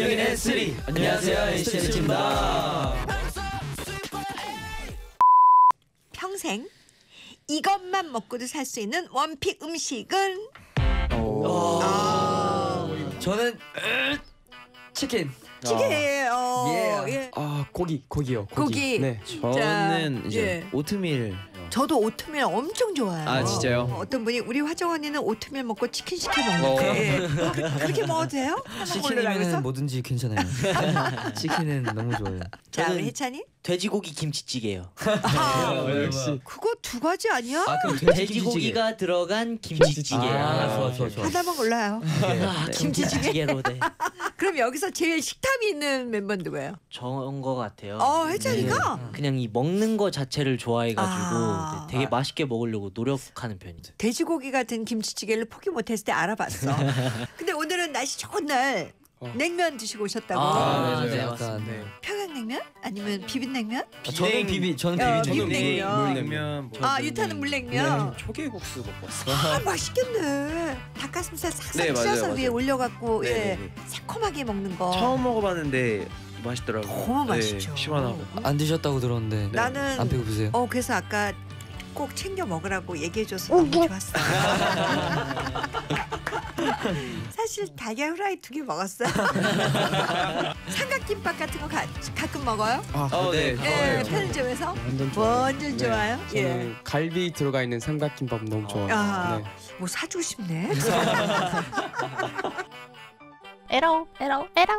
여기는 three. 안녕하세요 HNS입니다. 평생 이것만 먹고도 살 수 있는 one pick 음식은 아, 저는 으, 치킨. 찌개예요. 예. 예. 아 고기 고기요 고기, 고기. 네 저는 이제 예. 오트밀 저도 오트밀 엄청 좋아해요. 아, 진짜요? 어, 어떤 분이 우리 화정 언니는 오트밀 먹고 치킨 시켜 먹는데 예. 그, 그렇게 먹어도 돼요? 치킨이면 뭐든지 괜찮아요. 치킨은 너무 좋아요. 자, 우리 해찬이? 돼지고기 김치찌개요. 아, 역시 그거 두 가지 아니야? 아 그럼 돼지 돼지고기가 들어간 김치찌개. 아, 좋아 좋아 좋아. 하나만 골라요. 아, 김치찌개로 네. 그럼 여기서 제일 식탐이 있는 멤버 누구예요? 저은 거 같아요. 어, 해찬이가? 그냥 이 먹는 거 자체를 좋아해가지고 아. 네, 되게 맛있게 먹으려고 노력하는 편이에요. 돼지고기 같은 김치찌개를 포기 못했을 때 알아봤어. 근데 오늘은 날씨 좋은 날 어. 냉면 드시고 오셨다고. 아, 네, 네, 맞습니다. 네. 평양냉면? 아니면 비빔냉면? 아, 저는 비비 저는 어, 비빔. 비빔냉면. 물냉면 뭐 아 유타는 물냉면. 초계국수 먹고 왔어. 아 맛있겠네. 닭가슴살 싹싹 네, 맞아요, 찢어서 위에 맞아요. 올려갖고 네, 예 네, 네. 새콤하게 먹는 거. 처음 먹어봤는데 맛있더라고. 너무 맛있죠. 네, 시원하고. 안 드셨다고 들었는데 나는 안 배고프세요? 어 그래서 아까 꼭 챙겨 먹으라고 얘기해줘서 너무 좋았어. 사실 달걀 후라이 두 개 먹었어요. 삼각김밥 같은 거 가, 가끔 먹어요? 아 어, 네. 예, 좋아요. 편의점에서 완전 좋아요 완전 네, 좋아요. 예. 저는 갈비 들어가 있는 삼각김밥 너무 좋아요 아. 네. 뭐 사주고 싶네. 에러 에러 에러